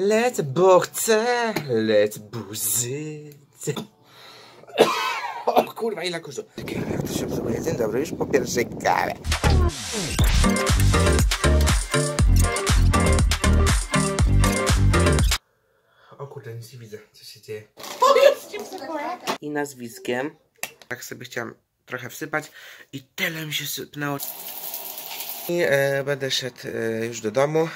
Lecę, bo chcę, lecę buzycy. O kurwa, ile kurzu. Jak to się obsługuje? Dzień dobry, już po pierwszej kawie. O kurde, nic nie widzę, co się dzieje. O, jest ci I nazwiskiem. Tak sobie chciałem trochę wsypać i tyle mi się sypnęło. I e, będę szedł e, już do domu.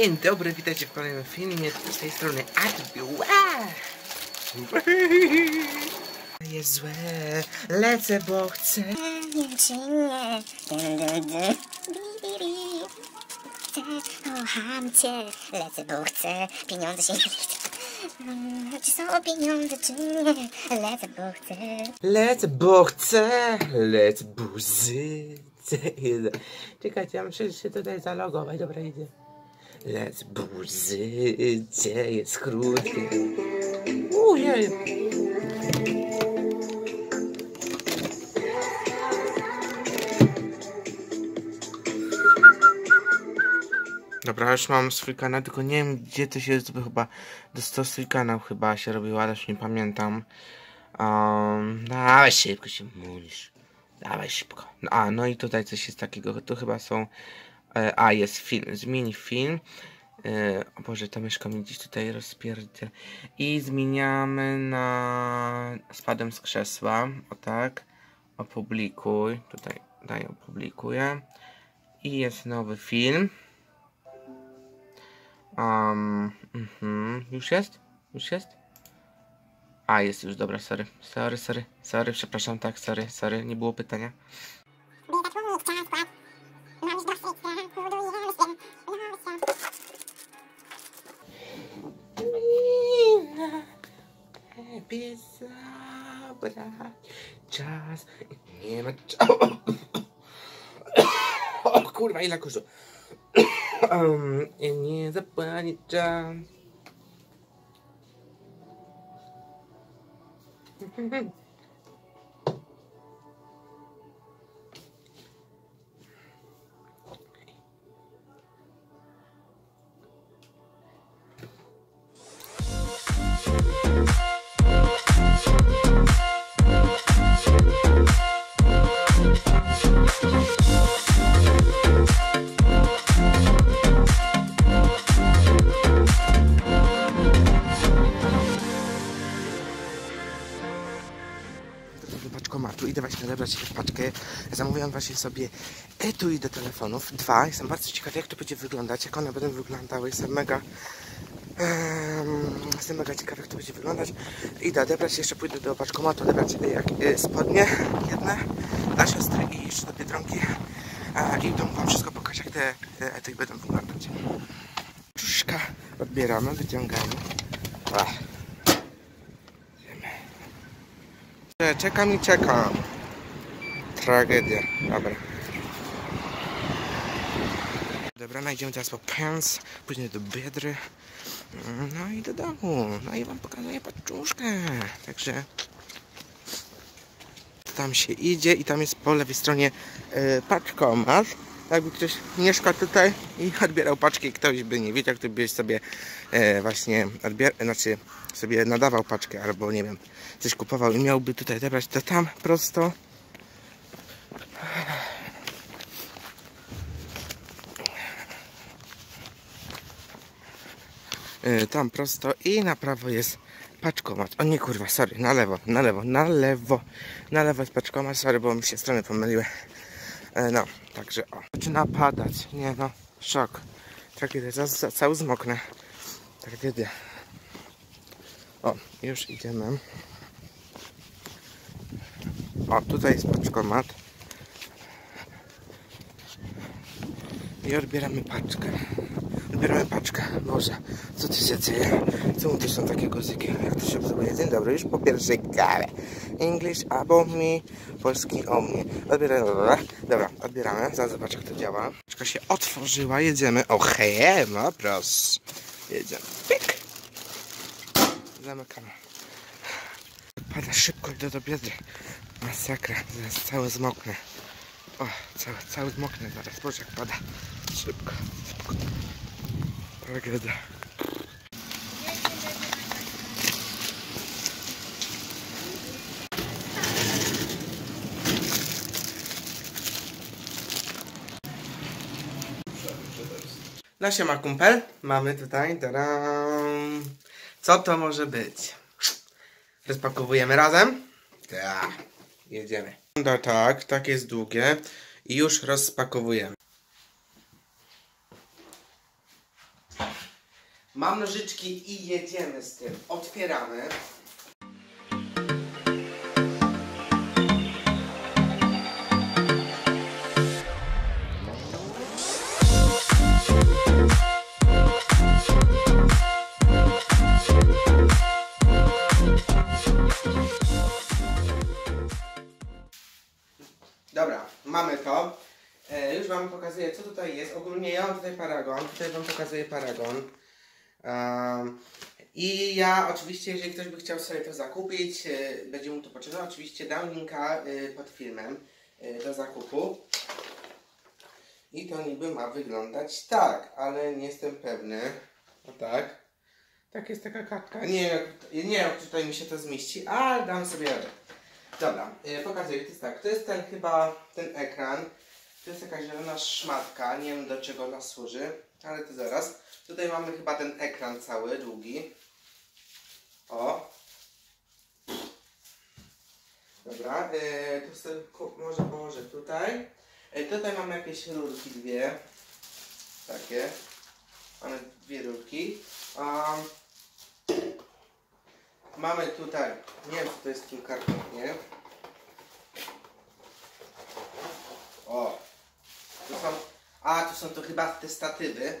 Dzień dobry, witajcie w kolejnym filmie z tej strony Adbiu. Jest złe, lecę, bo chcę. Chcę, kocham cię, lecę, bo chcę, pieniądze się nie liczą. Czy są pieniądze, czy nie, lecę, bo chcę. Lecę, bo chcę, lecę, buzyce. Czekajcie, ja muszę się tutaj zalogować, dobra, idzie. Lecę, buzyce, jest krótki. Ujej. Dobra, już mam swój kanał, tylko nie wiem gdzie to się to chyba dostał swój kanał chyba się robiło, ale już nie pamiętam. Um, dawaj szybko się mówisz. Dawaj szybko. No, a, no i tutaj coś jest takiego, to chyba są... E, a, jest film, zmień film. E, o Boże, ta myszka mi tutaj rozpierdzie. I zmieniamy na... Spadem z krzesła, o tak. Opublikuj, tutaj daj opublikuję. I jest nowy film. Um, mhm. Już jest? Już jest? A, jest już, dobra, sorry. Sorry, sorry, sorry, przepraszam, tak, sorry, sorry, nie było pytania. Ciebie zabrać czas. Nie ma czasu. O kurwa, ile kurzu. Um, nie zapomnij Właśnie sobie etui do telefonów, dwa. Jestem bardzo ciekaw jak to będzie wyglądać, jak one będą wyglądały. Jestem mega... em, jestem mega ciekaw jak to będzie wyglądać. Idę odebrać, jeszcze pójdę do paczkomatu, odebrać e, e, spodnie jedne dla siostry i jeszcze do Biedronki. I w wam wszystko pokażę jak te etui będą wyglądać. Brzuszka odbieramy, wyciągamy. Czekam i czekam. Tragedia. Dobra. Dobra, najdziemy teraz po pens, później do Biedry. No i do domu. No i wam pokazuję paczuszkę. Także tam się idzie i tam jest po lewej stronie e, paczkomat. Jakby ktoś mieszka tutaj i odbierał paczki, ktoś by nie wiedział, ktoś by sobie e, właśnie odbier znaczy sobie nadawał paczkę albo nie wiem, coś kupował i miałby tutaj odebrać, to tam prosto tam prosto i na prawo jest paczkomat. O nie kurwa, sorry, na lewo, na lewo, na lewo, na lewo jest paczkomat, sorry, bo mi się strony pomyliły. E, No, także o. Zaczyna padać, nie no, szok. Tragedia, za, za, cały zmoknę. Tragedia. O, już idziemy. O, tutaj jest paczkomat. I odbieramy paczkę. Odbieramy paczkę. Boże, co ty się dzieje? Czemu to są takie gozyki? Jak to się obsługuje? Dzień dobry, już po pierwszej kawie. English about me, polski o mnie. Odbieramy, dobra, dobra, odbieramy, zaraz zobaczę jak to działa. Czeka się otworzyła, jedziemy. O, hej, no proszę. Jedziemy. Pik. Zamykamy. Pada szybko, idę do biedy. Masakra, zaraz cały zmoknę. O, cały, cały zmoknę zaraz, boże jak pada. Szybko, szybko. Tragedia. No siema kumpel, mamy tutaj, tadam. Co to może być? Rozpakowujemy razem? Tak, jedziemy. Wygląda tak, tak jest długie i już rozpakowujemy. Mam nożyczki i jedziemy z tym. Otwieramy. Dobra, mamy to. E, już Wam pokazuję, co tutaj jest. Ogólnie ja mam tutaj paragon. Tutaj Wam pokazuję paragon. Um, I ja oczywiście, jeżeli ktoś by chciał sobie to zakupić, e, będzie mu to potrzebne, oczywiście dam linka e, pod filmem e, do zakupu. I to niby ma wyglądać tak, ale nie jestem pewny. O tak. Tak jest taka kartka. Nie nie wiem, tutaj mi się to zmieści, ale dam sobie radę. Dobra, y, pokazuję, to jest tak, to jest ten chyba, ten ekran, to jest jakaś zielona szmatka, nie wiem do czego ona służy, ale to zaraz. Tutaj mamy chyba ten ekran cały, długi. O. Dobra, y, to sobie może położę tutaj. Y, tutaj mamy jakieś rurki dwie, takie. Mamy dwie rurki. Mamy tutaj, nie wiem co to jest tym kartonie. O, tu są, a tu są to chyba te statywy,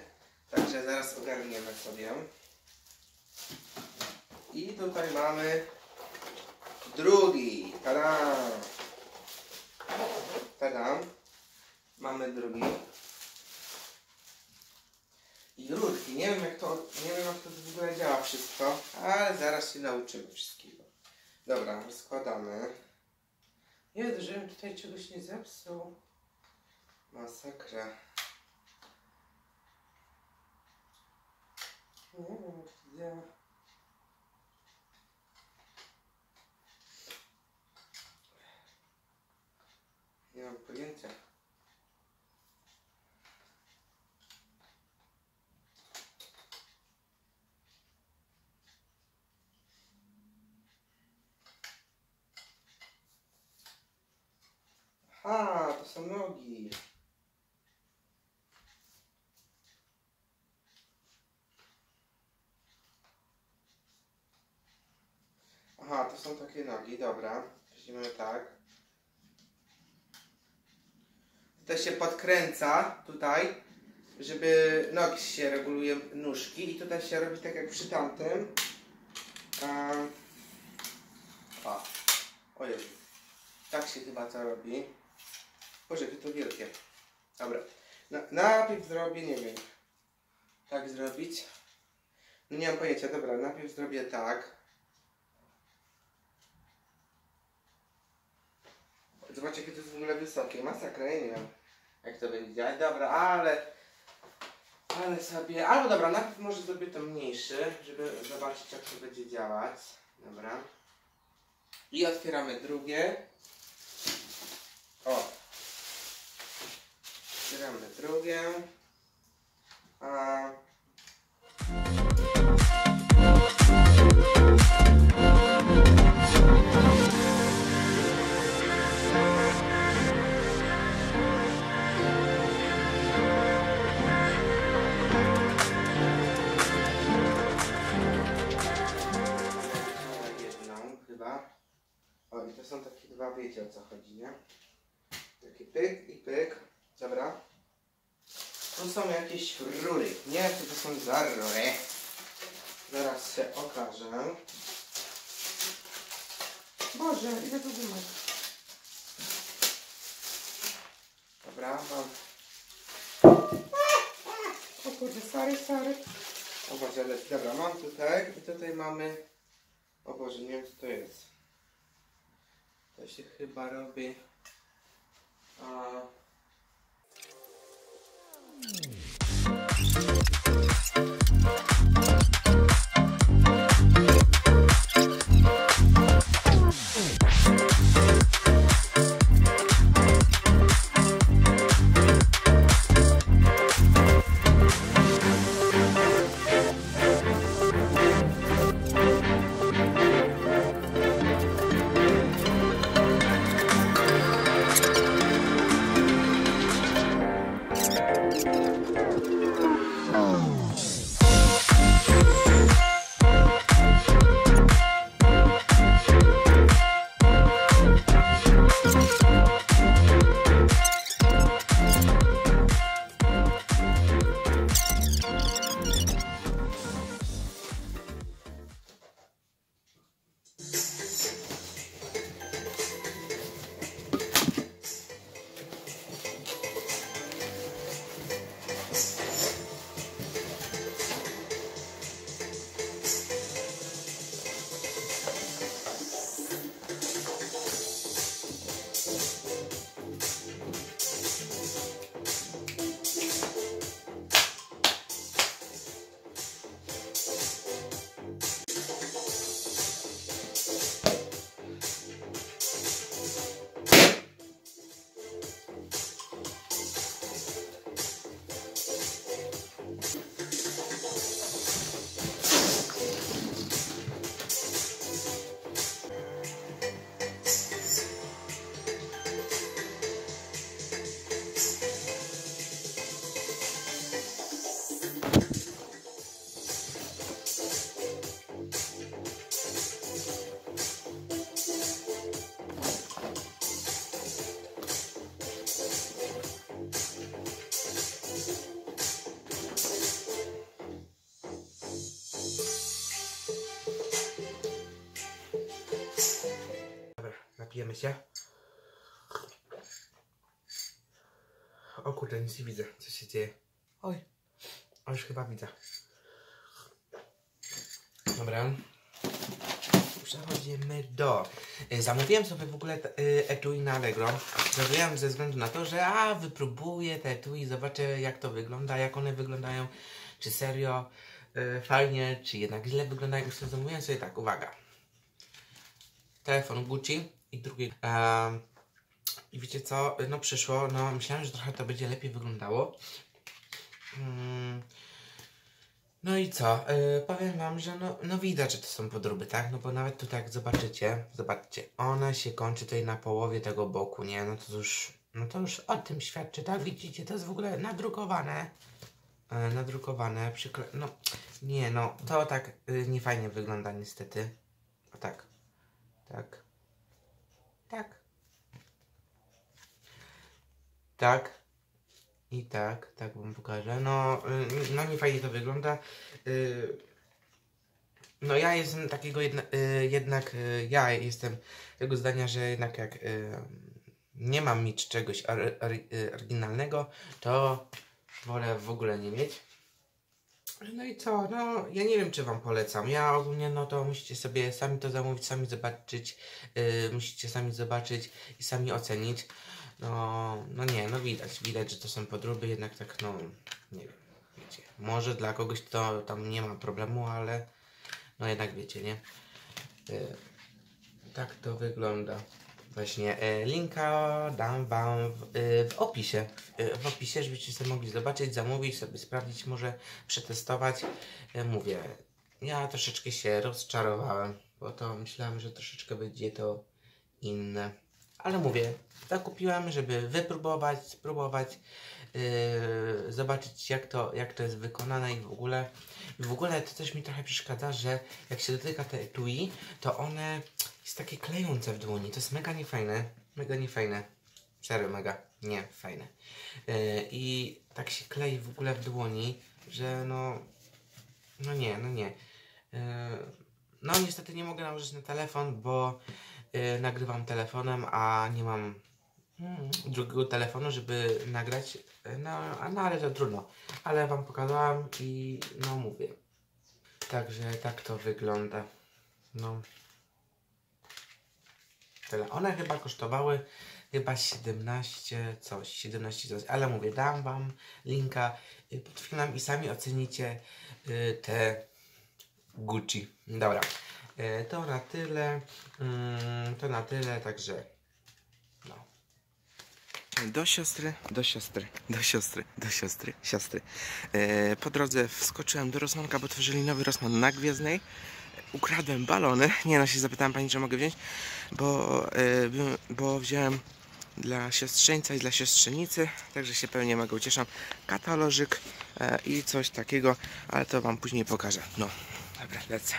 także zaraz ogarniemy sobie. I tutaj mamy drugi, tada! Tada! Mamy drugi. I rurki, nie wiem jak to, nie wiem jak to w ogóle działa wszystko, ale zaraz się nauczymy wszystkiego. Dobra, rozkładamy. Nie, żebym tutaj czegoś nie zepsuł. Masakra. Nie wiem jak to działa. Nie mam pojęcia. Aha, to są takie nogi, dobra. Weźmiemy tak. Tutaj się podkręca, tutaj, żeby nogi się reguluje nóżki i tutaj się robi tak jak przy tamtym. Um, o, o Jezu. Tak się chyba to robi. Boże, to wielkie. Dobra. Na, najpierw zrobię, nie wiem. Tak zrobić. No nie mam pojęcia, dobra, najpierw zrobię tak. Zobaczcie, jakie to jest w ogóle wysokie. Masakra, nie wiem, jak to będzie działać. Dobra, ale... Ale sobie... Albo dobra, najpierw może zrobię to mniejszy, żeby zobaczyć, jak to będzie działać. Dobra. I otwieramy drugie. O. Otwieramy drugie. A... są jakieś rury. Nie wiem, co to są za rury. Zaraz się okażę. Boże, ile to gumek. Dobra, mam. O kurde, sorry, sorry. O Boże, ale dobra, mam tutaj i tutaj mamy... O Boże, nie wiem co to jest. To się chyba robi... A... Dobra, napijemy się. O kurde, nic nie widzę, co się dzieje. Oj, o, już chyba widzę. Dobra. Przechodzimy do... y, Zamówiłem sobie w ogóle y, etui na Allegro. Zamówiłem ze względu na to, że a, wypróbuję te etui, zobaczę jak to wygląda, jak one wyglądają, czy serio y, fajnie, czy jednak źle wyglądają. Już zamówiłem sobie tak, uwaga telefon Gucci i drugi. em, I wiecie co? No przyszło, no myślałem, że trochę to będzie lepiej wyglądało. Mm, No i co? Y, powiem wam, że no, no widać, że to są podróby, tak? No bo nawet tutaj jak zobaczycie, zobaczcie, ona się kończy tutaj na połowie tego boku, nie? No to już, no to już o tym świadczy, tak? Widzicie, to jest w ogóle nadrukowane. E, nadrukowane, przykle... No, nie no, to tak y, niefajnie wygląda niestety. O tak. Tak. Tak. Tak. I tak, tak wam pokażę. No, y, no nie fajnie to wygląda. Y, No ja jestem takiego jedna, y, jednak, ja jestem tego zdania, że jednak jak nie mam mieć czegoś or, or, oryginalnego, to wolę w ogóle nie mieć. No i co? No, ja nie wiem, czy Wam polecam. Ja ogólnie, no to musicie sobie sami to zamówić, sami zobaczyć. Yy, musicie sami zobaczyć i sami ocenić. No, no nie, no widać, widać, że to są podróby, jednak tak, no, nie wiem, wiecie. Może dla kogoś to tam nie ma problemu, ale no jednak wiecie, nie? Yy, tak to wygląda. Właśnie e, linka dam wam w, e, w opisie. E, w opisie, żebyście sobie mogli zobaczyć, zamówić, sobie sprawdzić, może przetestować. Mówię, ja troszeczkę się rozczarowałem, bo to myślałem, że troszeczkę będzie to inne. Ale mówię, tak kupiłem, żeby wypróbować, spróbować, yy, zobaczyć jak to, jak to jest wykonane i w ogóle. I w ogóle to też mi trochę przeszkadza, że jak się dotyka te etui, to one jest takie klejące w dłoni. To jest mega niefajne. Mega niefajne. Serio, mega. Nie, fajne. Yy, I tak się klei w ogóle w dłoni, że no... No nie, no nie. Yy, no niestety nie mogę nałożyć na telefon, bo y, nagrywam telefonem, a nie mam mm, drugiego telefonu, żeby nagrać. No, no ale to trudno. Ale wam pokazałam i no mówię. Także tak to wygląda. No. Tyle. One chyba kosztowały chyba 17 coś, 17 coś, ale mówię, dam wam linka y, pod filmem i sami ocenicie y, te Gucci. Dobra, y, to na tyle, mm, to na tyle, także no. Do siostry, do siostry, do siostry, do siostry, siostry. Po drodze wskoczyłem do Rosmanka, bo tworzyli nowy Rosman na Gwiezdnej. Ukradłem balony. Nie no, się zapytałem pani, czy mogę wziąć, bo, by- bo wziąłem dla siostrzeńca i dla siostrzenicy, także się pewnie mega ucieszam. Katalożyk e, i coś takiego, ale to wam później pokażę. No, dobra, lecę.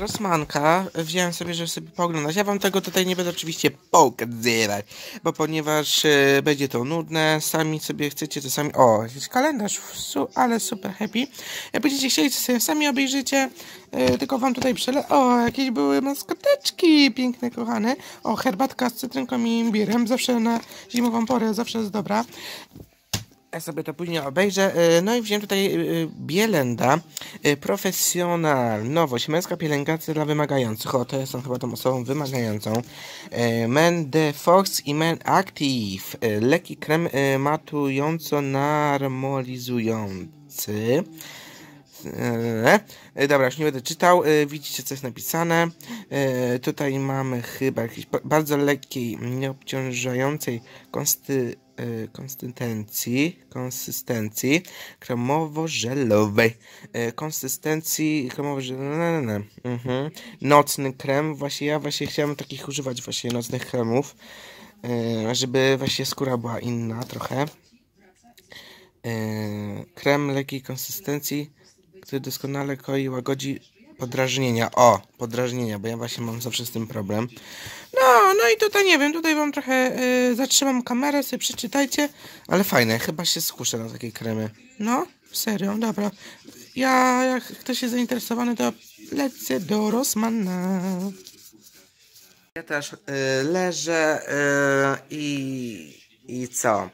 Rosmanka wziąłem sobie, żeby sobie pooglądać. Ja wam tego tutaj nie będę oczywiście pokazywać, bo ponieważ e, będzie to nudne, sami sobie chcecie to sami... O, jakiś kalendarz, su, ale super happy. Jak będziecie chcieli, to sobie sami obejrzycie, e, tylko wam tutaj przele... O, jakieś były maskoteczki piękne, kochane. O, herbatka z cytrynką i imbirem, zawsze na zimową porę, zawsze jest dobra. Ja sobie to później obejrzę. E, No i wziąłem tutaj e, Bielenda. e, Profesjonal. Nowość. Męska pielęgnacja dla wymagających. O, to jestem chyba tą osobą wymagającą. Men The Fox i Men Active. Lekki krem matująco-normalizujący. Dobra, już nie będę czytał. Widzicie, co jest napisane. Tutaj mamy chyba jakiejś ba- bardzo lekkiej, nieobciążającej konsty, e, konsystencji, konsystencji kremowo-żelowej. E, Konsystencji kremowo-żelowej. Mhm. Nocny krem. Właśnie ja właśnie chciałem takich używać właśnie nocnych kremów, e, żeby właśnie skóra była inna trochę. Krem lekkiej konsystencji, który doskonale koi łagodzi podrażnienia. O, podrażnienia, bo ja właśnie mam zawsze z tym problem. No, no i tutaj nie wiem, tutaj wam trochę e, zatrzymam kamerę, sobie przeczytajcie, ale fajne, chyba się skuszę na takie kremy. No, serio, dobra. Ja, jak ktoś jest zainteresowany, to lecę do Rossmana. Ja też y, leżę y, i, i co?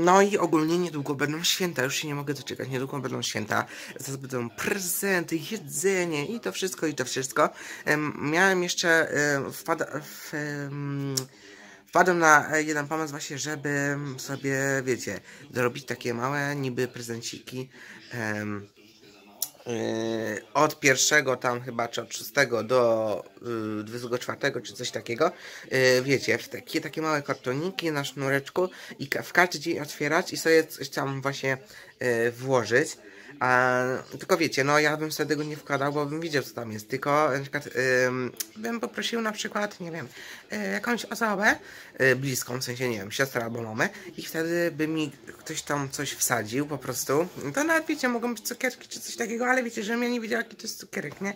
No i ogólnie niedługo będą święta, już się nie mogę doczekać, niedługo będą święta. Zaraz będą prezenty, jedzenie i to wszystko, i to wszystko. Em, miałem jeszcze, wpada, w, em, wpadłem na jeden pomysł właśnie, żeby sobie, wiecie, zrobić takie małe niby prezenciki. Yy, od pierwszego tam chyba, czy od szóstego do yy, 24, czy coś takiego, yy, wiecie, w takie, takie małe kartoniki na sznureczku i w każdy dzień otwierać i sobie coś tam właśnie włożyć. A, tylko wiecie, no ja bym sobie tego nie wkładał, bo bym widział co tam jest, tylko na przykład ym, bym poprosił na przykład, nie wiem, y, jakąś osobę y, bliską, w sensie, nie wiem, siostrę albo mamę i wtedy by mi ktoś tam coś wsadził po prostu. To nawet wiecie, mogą być cukierki czy coś takiego, ale wiecie, żebym ja nie wiedział jaki to jest cukierek, nie?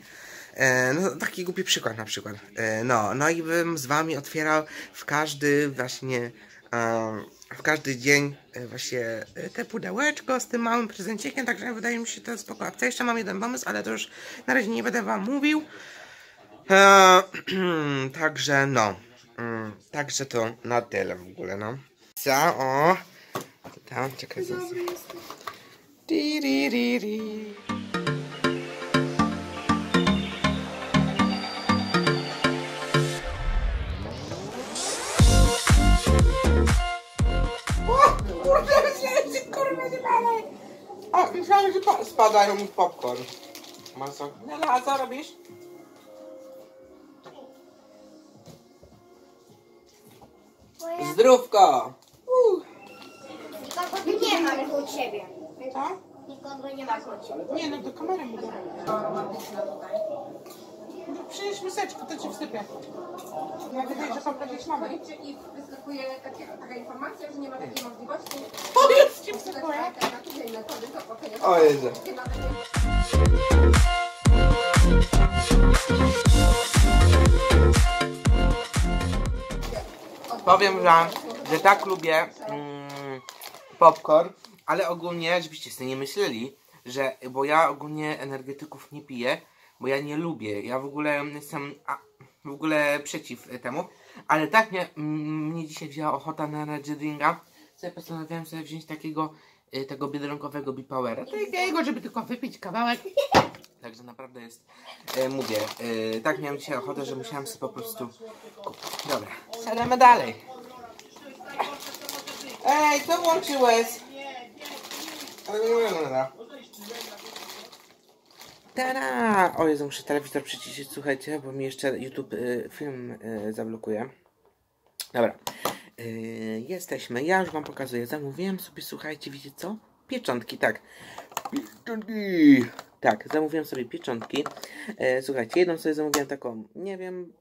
E, no taki głupi przykład na przykład. E, no, no i bym z wami otwierał w każdy właśnie em, w każdy dzień e, właśnie e, te pudełeczko z tym małym prezencikiem, także wydaje mi się to spoko. A jeszcze mam jeden pomysł, ale to już na razie nie będę wam mówił. E, także no. Mm, także to na tyle w ogóle, no. Co? O! Tam, czekaj, zaraz. Palę. A, myślałem, że pa- spadają mi popcorn. Masa. No, no, a co robisz? Zdrówko! Uh, Nikogo nie ma koło ciebie. co? Nikogo nie ma koło ciebie. Nie, no do kamery. No, Przynieś miseczkę, to ci wsypię. Ja wydaje, że poprawić mamy. I wyskakuje takie, taka informacja, że nie ma takiej możliwości. O, jest ci To wsypuję. alternatywnej metody, to. O Jezu. Powiem wam, że tak lubię popcorn, ale ogólnie, żebyście sobie nie myśleli, że, bo ja ogólnie energetyków nie piję, bo ja nie lubię, ja w ogóle jestem a, w ogóle przeciw temu, ale tak mnie, mnie dzisiaj wzięła ochota na energy drinka, sobie postanowiłem sobie wziąć takiego, y, tego biedronkowego Bipowera, takiego, żeby tylko wypić kawałek, Także naprawdę jest, e, mówię, e, tak miałem dzisiaj ochotę, że musiałem sobie po prostu kupić. Dobra, siadamy dalej. Ej, co włączyłeś? Ale nie wygląda. Tada! O Jezu, muszę telewizor przyciszyć, słuchajcie, bo mi jeszcze YouTube y, film y, zablokuje. Dobra. Y, jesteśmy, ja już wam pokazuję. Zamówiłem sobie, słuchajcie, wiecie co? Pieczątki, tak. Pieczątki! Tak, zamówiłem sobie pieczątki. E, słuchajcie, jedną sobie zamówiłem taką, nie wiem,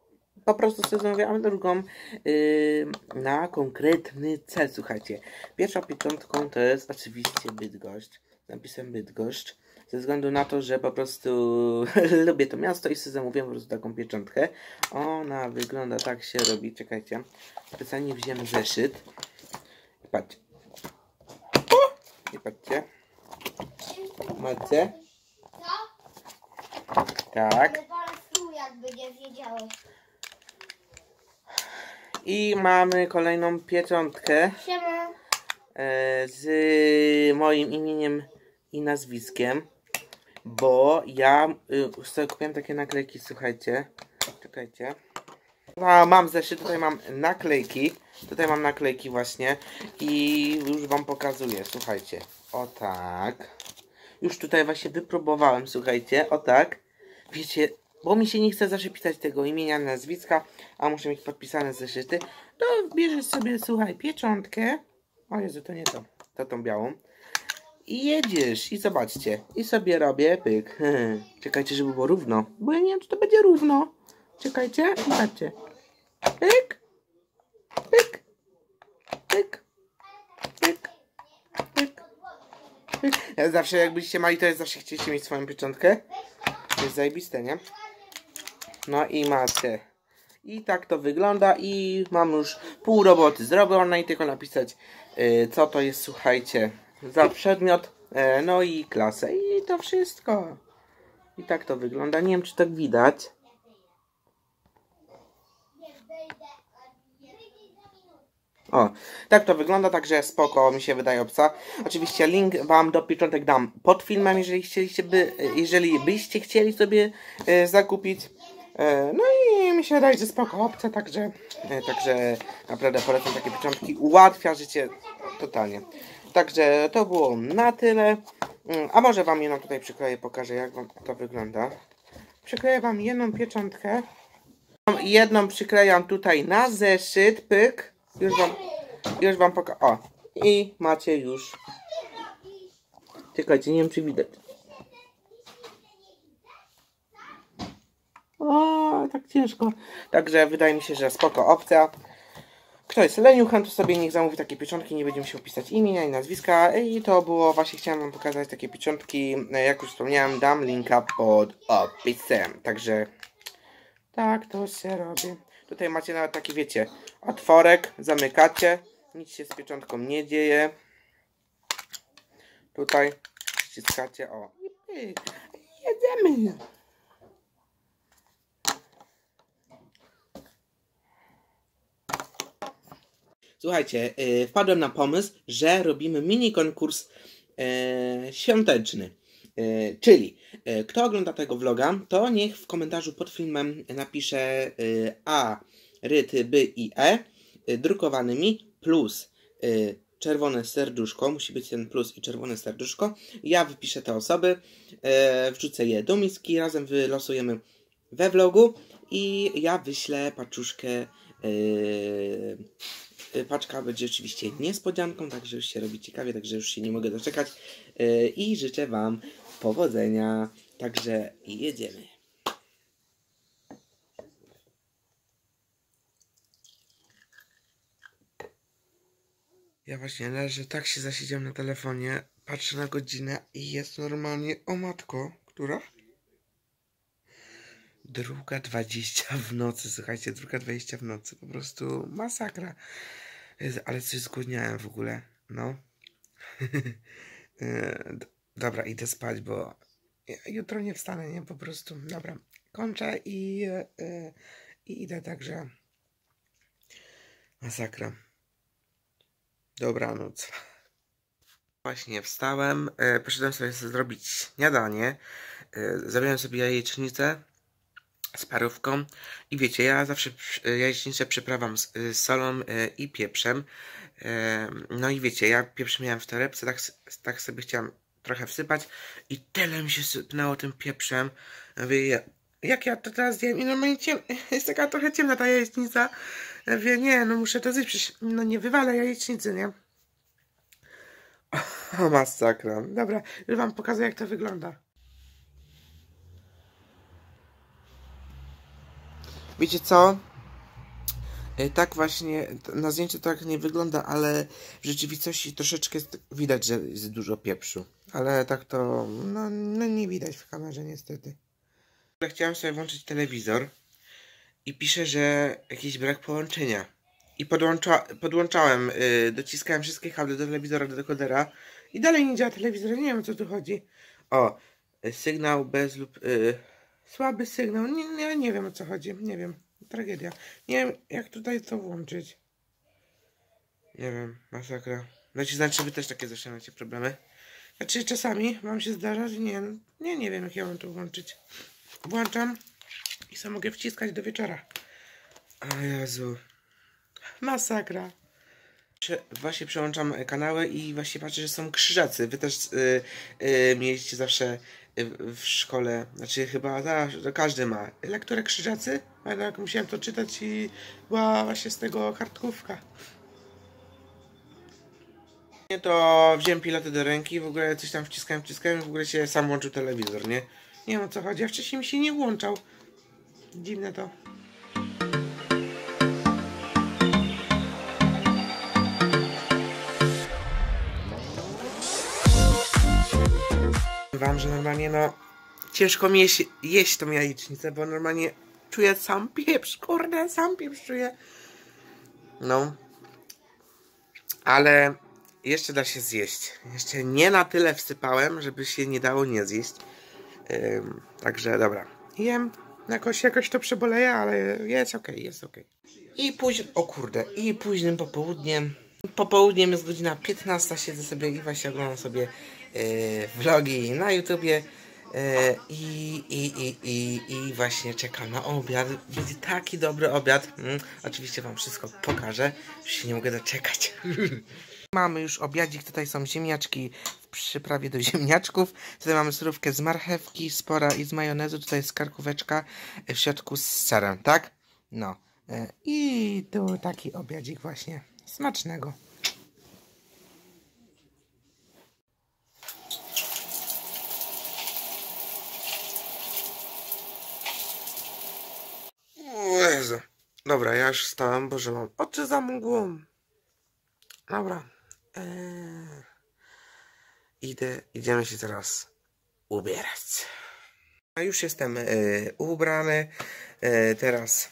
po prostu sobie zamówiłem, a drugą yy, na konkretny cel, słuchajcie. Pierwszą pieczątką to jest oczywiście Bydgoszcz. Napisem Bydgoszcz. Ze względu na to, że po prostu lubię to miasto i sobie zamówiłem po prostu taką pieczątkę. Ona wygląda tak się robi, czekajcie. Specjalnie wziąłem zeszyt. I patrzcie. I patrzcie. Macie? Tak. I mamy kolejną pieczątkę e, z moim imieniem i nazwiskiem. Bo ja y, sobie kupiłem takie naklejki, słuchajcie. Czekajcie. A, mam zeszyt, tutaj mam naklejki. Tutaj mam naklejki właśnie. I już wam pokazuję, słuchajcie. O tak. Już tutaj właśnie wypróbowałem, słuchajcie. O tak. Wiecie, bo mi się nie chce zawsze pisać tego imienia, nazwiska, a muszę mieć podpisane zeszyty. To bierzesz sobie, słuchaj, pieczątkę. O Jezu, to nie to. To tą białą. I jedziesz. I zobaczcie. I sobie robię pyk. Czekajcie, żeby było równo. Bo ja nie wiem, czy to będzie równo. Czekajcie. Patrzcie. Pyk. Pyk. Pyk. Pyk. Pyk. Pyk. Ja zawsze, jakbyście mali, to jest zawsze chcieliście mieć swoją pieczątkę. To jest zajebiste, nie? No i macie. I tak to wygląda i mam już pół roboty zrobione i tylko napisać y, co to jest, słuchajcie, za przedmiot, e, no i klasę i to wszystko. I tak to wygląda. Nie wiem, czy tak widać. O, tak to wygląda, także spoko, mi się wydaje obca. Oczywiście link wam do pieczątek dam pod filmem, jeżeli chcieliście by, jeżeli byście chcieli sobie e, zakupić. E, no i mi się wydaje, że spoko opcja, także, e, także naprawdę polecam takie pieczątki. Ułatwia życie totalnie. Także to było na tyle. Mm, A może wam jedną tutaj przykleję, pokażę jak wam to wygląda. Przykleję wam jedną pieczątkę. Jedną przyklejam tutaj na zeszyt, pyk. Już wam, już wam pokażę. O, i macie już. Czekajcie, nie wiem czy widać. O, tak ciężko. Także wydaje mi się, że spoko opcja. Kto jest leniuchem, to sobie niech zamówi takie pieczątki, nie będzie musiał pisać imienia i nazwiska. I to było, właśnie chciałem wam pokazać takie pieczątki. Jak już wspomniałem, dam linka pod opisem. Także tak to się robi. Tutaj macie nawet taki, wiecie, otworek, zamykacie. Nic się z pieczątką nie dzieje. Tutaj ściskacie, o. Jedziemy. Słuchajcie, yy, wpadłem na pomysł, że robimy mini konkurs yy, świąteczny. Yy, czyli kto ogląda tego vloga, to niech w komentarzu pod filmem napisze A, ryty, B i E drukowanymi plus czerwone serduszko, musi być ten plus i czerwone serduszko. Ja wypiszę te osoby, wrzucę je do miski, razem wylosujemy we vlogu i ja wyślę paczuszkę yy, Paczka będzie oczywiście niespodzianką, także już się robi ciekawie, także już się nie mogę doczekać. Y, I życzę Wam powodzenia. Także jedziemy. Ja właśnie leżę, tak się zasiedziałem na telefonie, patrzę na godzinę i jest normalnie, o matko, która? Druga dwadzieścia w nocy, słuchajcie, druga dwadzieścia w nocy, po prostu masakra. Ale coś zgłodniałem w ogóle, no. E, Dobra, idę spać, bo jutro nie wstanę, nie? Po prostu. Dobra, kończę i, e, i idę także. Masakra. Dobranoc. Właśnie wstałem, e, poszedłem sobie zrobić śniadanie. Zrobiłem sobie jajecznicę z parówką i wiecie, ja zawsze jajecznicę przyprawam z, z solą e, i pieprzem. E, no i wiecie, ja pieprz miałem w torebce, tak, tak sobie chciałem trochę wsypać i tyle mi się sypnęło tym pieprzem. Mówię, ja- jak ja to teraz zjem i normalnie ciem, jest taka trochę ciemna ta jajecznica. Ja Mówię, nie, no muszę to zjeść, przecież no nie wywalę jajecznicy, nie? O, masakra. Dobra, już wam pokażę jak to wygląda. Wiecie co? E, Tak właśnie, na zdjęciu tak nie wygląda, ale w rzeczywistości troszeczkę widać, że jest dużo pieprzu. Ale tak to, no, no nie widać w kamerze niestety. Chciałem sobie włączyć telewizor i pisze, że jakiś brak połączenia. I podłącza, podłączałem, y, dociskałem wszystkie kable do telewizora, do dekodera i dalej nie działa telewizor, nie wiem o co tu chodzi. O, y, sygnał bez lub... Y, słaby sygnał, nie, nie, nie wiem o co chodzi, nie wiem. Tragedia. Nie wiem jak tutaj to włączyć. Nie wiem, masakra. Znaczy, znaczy wy też takie zawsze problemy? Znaczy czasami wam się zdarza, nie, nie, nie wiem jak ja mam to włączyć. Włączam i sam mogę wciskać do wieczora. O Jezu. Masakra. Właśnie przełączam kanały i właśnie patrzę, że są krzyżacy. Wy też y, y, mieliście zawsze w szkole, znaczy chyba to każdy ma. Lekturę krzyżacy? A tak musiałem to czytać i była właśnie z tego kartkówka. Nie to wziąłem piloty do ręki, w ogóle coś tam wciskałem, wciskałem i w ogóle się sam włączył telewizor, nie? Nie wiem o co chodzi, a wcześniej mi się nie włączał. Dziwne to. Wam, że normalnie no ciężko mi jeść, jeść tą jajecznicę, bo normalnie czuję sam pieprz, kurde, sam pieprz czuję. No. Ale jeszcze da się zjeść. Jeszcze nie na tyle wsypałem, żeby się nie dało nie zjeść. Ym, także dobra. Jem. Jakoś, jakoś to przeboleję, ale jest okej, jest okej. I później, o kurde, i późnym popołudniem. Popołudniem jest godzina 15, siedzę sobie i właśnie oglądam sobie vlogi na YouTubie. E, i, i, i, i, I właśnie czekam na obiad. Będzie taki dobry obiad. Mm, oczywiście Wam wszystko pokażę. Już się nie mogę doczekać. Mamy już obiadzik, tutaj są ziemniaczki w przyprawie do ziemniaczków. Tutaj mamy surówkę z marchewki, spora i z majonezu. Tutaj jest karkóweczka e, w środku z serem, tak? No. E, I tu taki obiadzik właśnie. Smacznego. O Jezu. Dobra, ja już wstałem, bo że mam oczy za mgłą. Dobra. Eee, idę, idziemy się teraz ubierać. A już jestem e, ubrany. E, teraz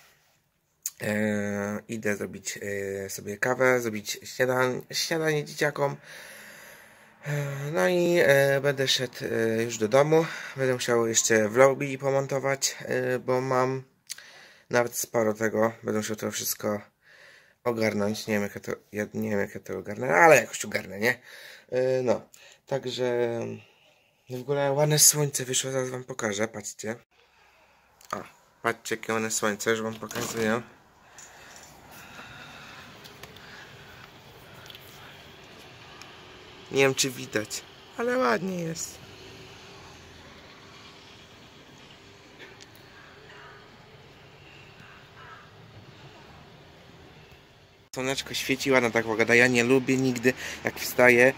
e, idę zrobić sobie kawę, zrobić śniadanie, śniadanie dzieciakom. No i będę szedł już do domu. Będę musiał jeszcze vlogi pomontować, bo mam nawet sporo tego. Będę musiał to wszystko ogarnąć. Nie wiem, jak ja to, ja nie wiem, jak ja to ogarnę, ale jakoś ogarnę, nie? E, No, także w ogóle ładne słońce wyszło, zaraz wam pokażę, patrzcie. O, patrzcie, jakie ładne słońce, już wam pokazuję. Nie wiem, czy widać, ale ładnie jest. Słoneczko świeci, ładna tak pogoda. Ja nie lubię nigdy, jak wstaję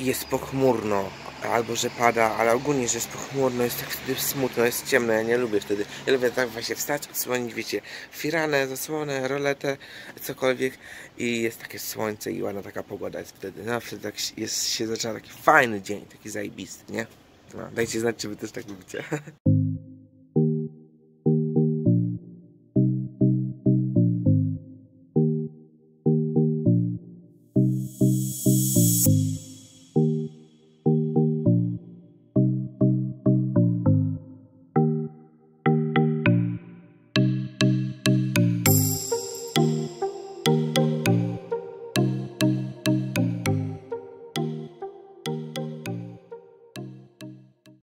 i jest pochmurno, albo że pada, ale ogólnie, że jest pochmurno, jest tak wtedy smutno, jest ciemno, ja nie lubię wtedy. Ja lubię tak właśnie wstać, odsłonić, wiecie, firanę, zasłonę, roletę, cokolwiek i jest takie słońce i ładna taka pogoda jest wtedy. No, wtedy tak jest, się zaczyna taki fajny dzień, taki zajebisty, nie? No, dajcie znać, czy wy też tak lubicie.